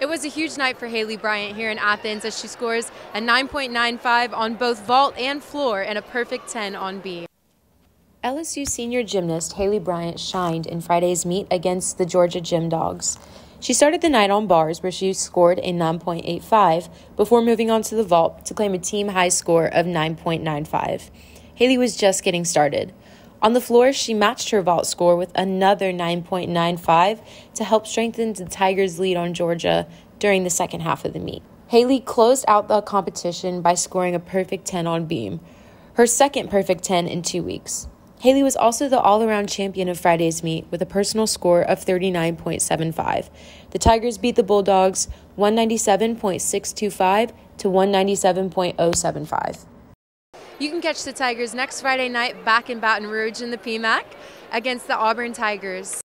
It was a huge night for Haleigh Bryant here in Athens as she scores a 9.95 on both vault and floor and a perfect 10 on beam. LSU senior gymnast Haleigh Bryant shined in Friday's meet against the Georgia Gym Dogs. She started the night on bars where she scored a 9.85 before moving on to the vault to claim a team high score of 9.95. Haleigh was just getting started. On the floor, she matched her vault score with another 9.95 to help strengthen the Tigers' lead on Georgia during the second half of the meet. Haleigh closed out the competition by scoring a perfect 10 on beam, her second perfect 10 in two weeks. Haleigh was also the all around champion of Friday's meet with a personal score of 39.75. The Tigers beat the Bulldogs 197.625 to 197.075. You can catch the Tigers next Friday night back in Baton Rouge in the PMAC against the Auburn Tigers.